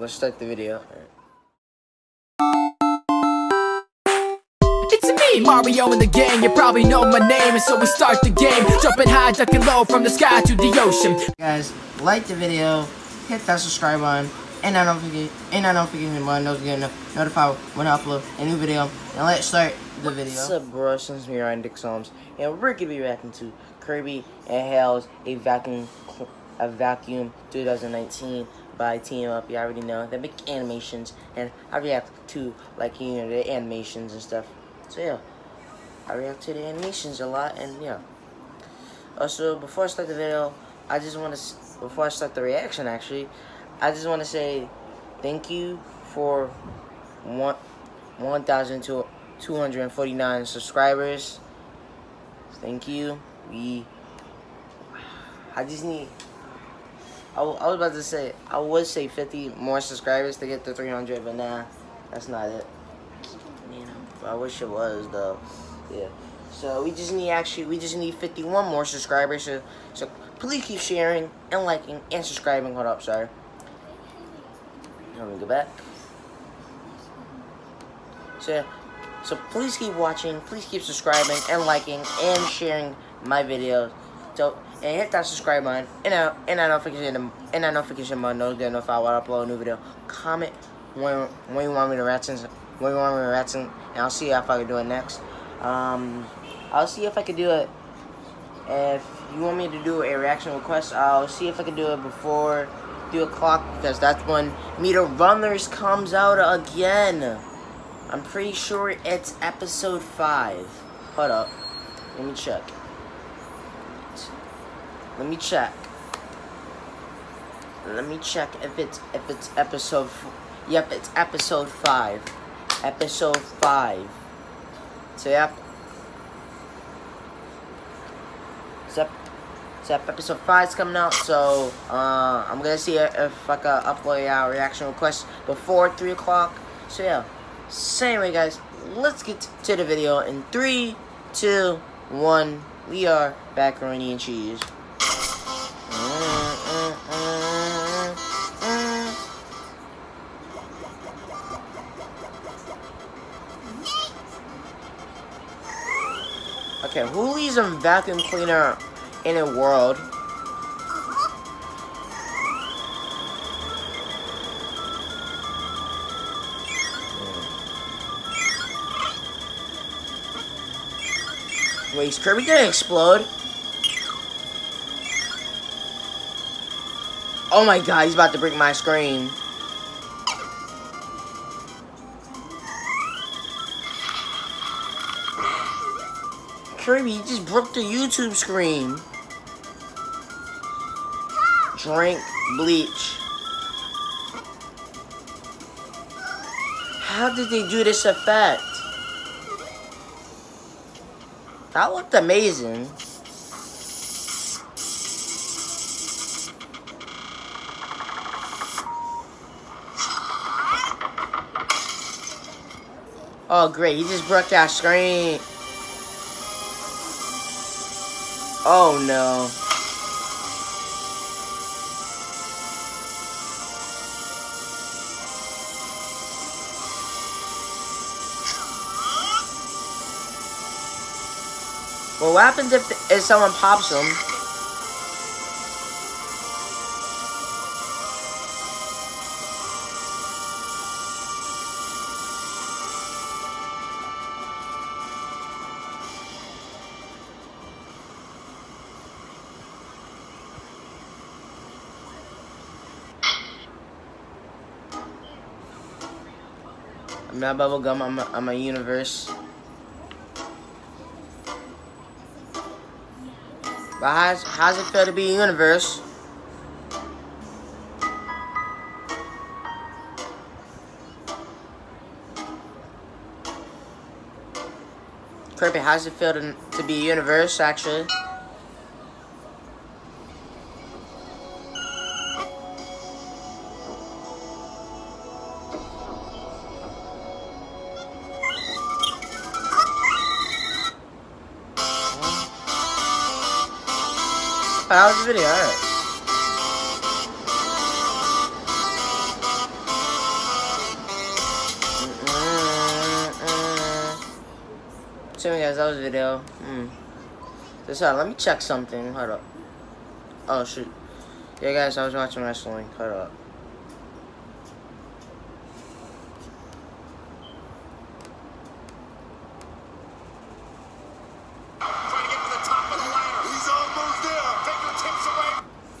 Let's start the video. It's me, Mario in the game, You probably know my name, and so we start the game. Jumping high, ducking low, from the sky to the ocean. Guys, like the video, hit that subscribe button, and I don't forget, and I don't forget to button those get notified when I upload a new video. And let's start the video. What's up, bro? Since me Ryan Dick Psalms, and we're gonna be reacting to Kirby inhales a vacuum, a vacuum 2019 by Team Up. You already know they make animations, and I react to like you know the animations and stuff. So yeah, I react to the animations a lot, and yeah. Also, before I start the video, I just want to before I start the reaction actually, I just want to say thank you for one one thousand two hundred and forty nine subscribers. Thank you. We. I just need I, I was about to say, I would say 50 more subscribers to get to 300, but nah, that's not it. You know, I wish it was, though. Yeah. So we just need, actually, we just need 51 more subscribers. So, so please keep sharing and liking and subscribing. Hold up, sorry. Let me go back. So, so please keep watching, please keep subscribing and liking and sharing my videos. So, and hit that subscribe button and that, and that notification and that notification button to get notified when I upload a new video. Comment when when you want me to react when you want me to react and I'll see if I can do it next. Um, I'll see if I can do it. If you want me to do a reaction request, I'll see if I can do it before 3 o'clock because that's when Meta Runners comes out again. I'm pretty sure it's episode 5. Hold up. Let me check. Let me check. Let me check if it's if it's episode. Yep, it's episode five. Episode five. So yep. So, so episode five is coming out. So uh, I'm gonna see if I can upload a reaction request before three o'clock. So yeah. So anyway, guys, let's get to the video in three, two, one. We are macaroni and cheese. Okay, who leaves a vacuum cleaner in a world? Wait, is Kirby gonna explode? Oh my god, he's about to break my screen. Kirby, you just broke the YouTube screen. Drink bleach. How did they do this effect? That looked amazing. Oh great, he just broke that screen. Oh no. Well, what happens if, if someone pops them? I'm not bubblegum, I'm a, I'm a universe. But how's, how's it feel to be a universe? Kirby, how's it feel to, to be a universe, actually? That was the video, alright. So anyway guys, that was the video. Mm. So, uh, let me check something. Hold up. Oh shoot. Yeah guys, I was watching wrestling. Hold up.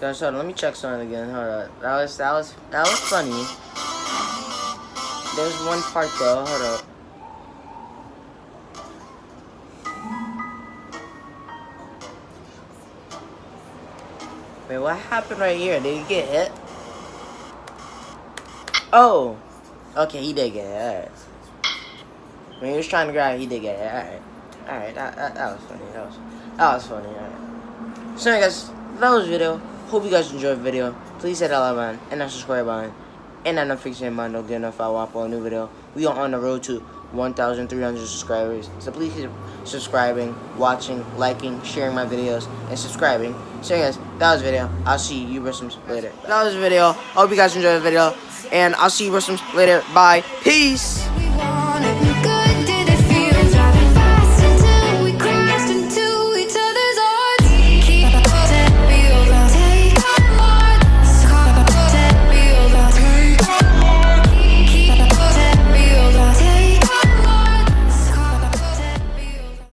Hold on, let me check something again. Hold on. That was that was that was funny. There's one part though. Hold up. Wait, what happened right here? Did he get hit? Oh! Okay, he did get hit. Alright. When he was trying to grab, he did get hit. Alright. Alright, that, that, that, was funny. That was, that was funny. Alright. So, guys, that was video. Hope you guys enjoyed the video. Please hit that like button and that subscribe button. And that notification button don't get enough I will upload a new video. We are on the road to 1,300 subscribers. So please keep subscribing, watching, liking, sharing my videos, and subscribing. So guys, that was the video. I'll see you Bristums later. That was the video. I hope you guys enjoyed the video. And I'll see you Bristums later. Bye. Peace.